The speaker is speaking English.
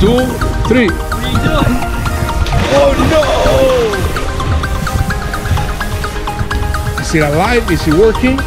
two, three. Oh no! Is it alive? Is it working?